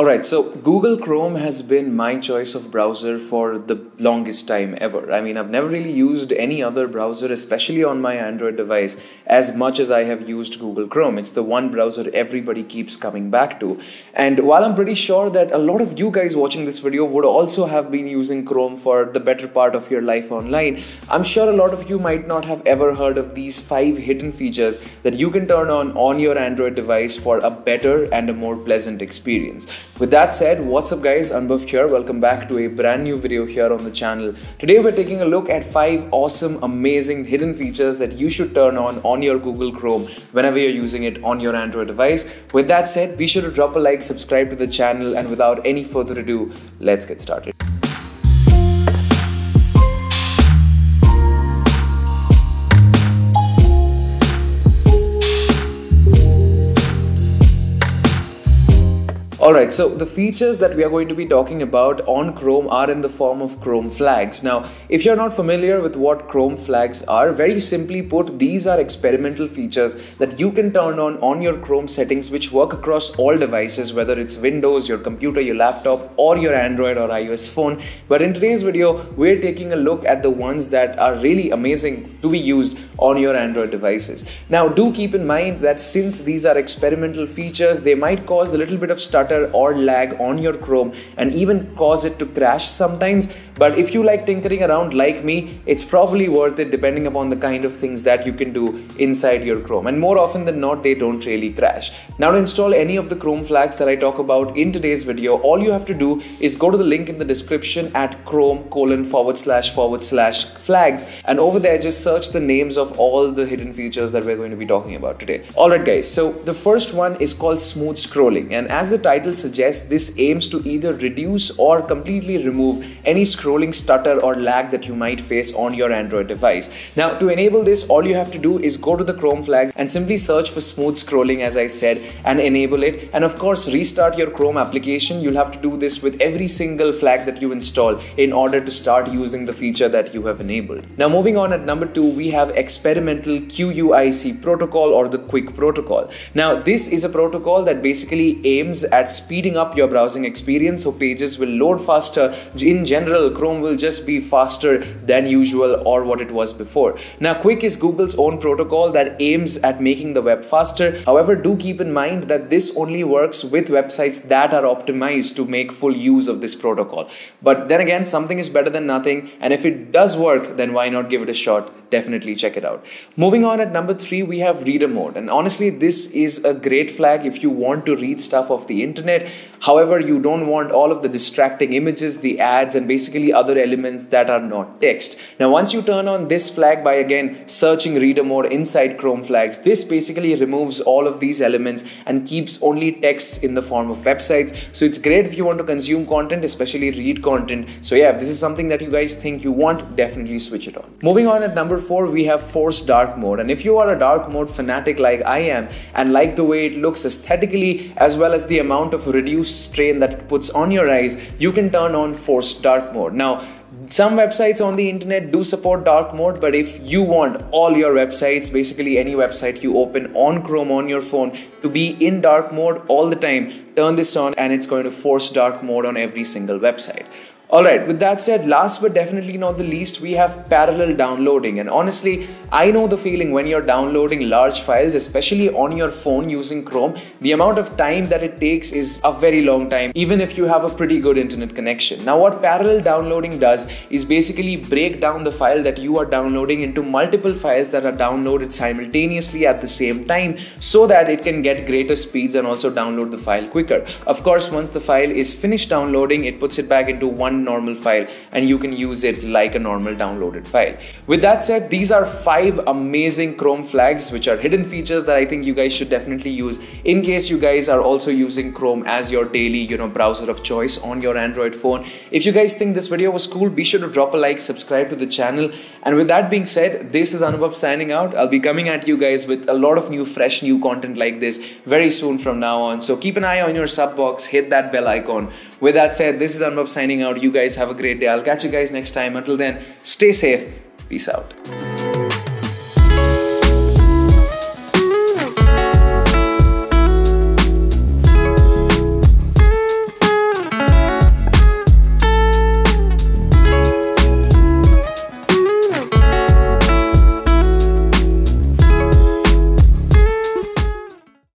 Alright, so Google Chrome has been my choice of browser for the longest time ever. I mean, I've never really used any other browser, especially on my Android device, as much as I have used Google Chrome. It's the one browser everybody keeps coming back to. And while I'm pretty sure that a lot of you guys watching this video would also have been using Chrome for the better part of your life online, I'm sure a lot of you might not have ever heard of these five hidden features that you can turn on on your Android device for a better and a more pleasant experience. With that said, what's up guys, Anubhav here. Welcome back to a brand new video here on the channel. Today we're taking a look at 5 awesome, amazing hidden features that you should turn on on your Google Chrome whenever you're using it on your Android device. With that said, be sure to drop a like, subscribe to the channel and without any further ado, let's get started. Alright, so the features that we are going to be talking about on Chrome are in the form of Chrome flags. Now, if you're not familiar with what Chrome flags are, very simply put, these are experimental features that you can turn on on your Chrome settings which work across all devices, whether it's Windows, your computer, your laptop, or your Android or iOS phone. But in today's video, we're taking a look at the ones that are really amazing to be used on your Android devices. Now, do keep in mind that since these are experimental features, they might cause a little bit of stutter or lag on your Chrome and even cause it to crash sometimes. But if you like tinkering around like me, it's probably worth it depending upon the kind of things that you can do inside your Chrome. And more often than not, they don't really crash. Now to install any of the Chrome flags that I talk about in today's video, all you have to do is go to the link in the description at chrome colon forward slash forward slash flags. And over there, just search the names of all the hidden features that we're going to be talking about today. Alright guys, so the first one is called smooth scrolling. And as the title title suggests, this aims to either reduce or completely remove any scrolling stutter or lag that you might face on your Android device. Now, to enable this, all you have to do is go to the Chrome flags and simply search for smooth scrolling, as I said, and enable it. And of course, restart your Chrome application. You'll have to do this with every single flag that you install in order to start using the feature that you have enabled. Now, moving on at number two, we have experimental QUIC protocol or the Quick protocol. Now, this is a protocol that basically aims at speeding up your browsing experience so pages will load faster. In general, Chrome will just be faster than usual or what it was before. Now, QUIC is Google's own protocol that aims at making the web faster. However, do keep in mind that this only works with websites that are optimized to make full use of this protocol. But then again, something is better than nothing. And if it does work, then why not give it a shot? Definitely check it out. Moving on at number three, we have reader mode. And honestly, this is a great flag if you want to read stuff off the internet. However, you don't want all of the distracting images, the ads, and basically other elements that are not text. Now, once you turn on this flag by again searching reader mode inside Chrome flags, this basically removes all of these elements and keeps only texts in the form of websites. So it's great if you want to consume content, especially read content. So yeah, if this is something that you guys think you want, definitely switch it on. Moving on at number four, we have force dark mode. And if you are a dark mode fanatic like I am and like the way it looks aesthetically as well as the amount of reduced strain that it puts on your eyes, you can turn on forced dark mode. Now, some websites on the internet do support dark mode, but if you want all your websites, basically any website you open on Chrome on your phone, to be in dark mode all the time, turn this on and it's going to force dark mode on every single website. Alright, with that said, last but definitely not the least, we have parallel downloading. And honestly, I know the feeling when you're downloading large files, especially on your phone using Chrome, the amount of time that it takes is a very long time, even if you have a pretty good internet connection. Now, what parallel downloading does is basically break down the file that you are downloading into multiple files that are downloaded simultaneously at the same time so that it can get greater speeds and also download the file quicker. Of course, once the file is finished downloading, it puts it back into one normal file and you can use it like a normal downloaded file. With that said, these are five amazing Chrome flags which are hidden features that I think you guys should definitely use in case you guys are also using Chrome as your daily, you know, browser of choice on your Android phone. If you guys think this video was cool, be sure to drop a like, subscribe to the channel. And with that being said, this is Anubhav signing out. I'll be coming at you guys with a lot of new, fresh, new content like this very soon from now on. So keep an eye on your sub box, hit that bell icon. With that said, this is Anubhav signing out. You guys have a great day. I'll catch you guys next time. Until then, stay safe. Peace out.